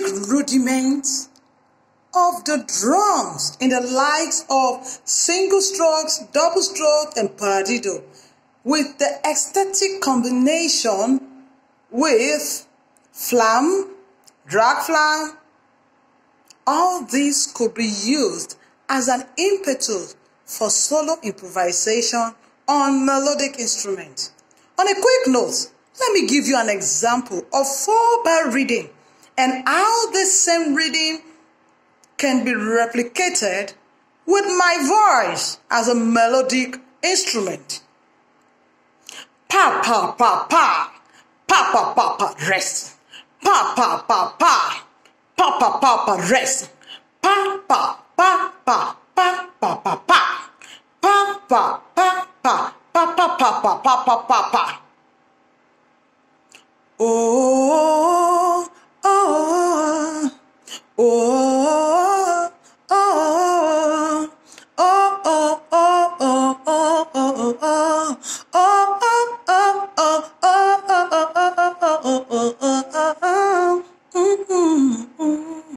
basic rudiments of the drums in the likes of single strokes, double stroke, and paradiddle, with the aesthetic combination with flam, drag flam. All these could be used as an impetus for solo improvisation on melodic instruments. On a quick note, let me give you an example of four bar reading and how this same reading can be replicated with my voice as a melodic instrument. Pa pa pa pa, pa pa pa pa rest, pa pa pa pa, pa pa pa pa rest, pa pa pa pa pa pa pa pa, pa pa pa pa pa pa pa pa pa pa pa. Oh, oh, oh, oh.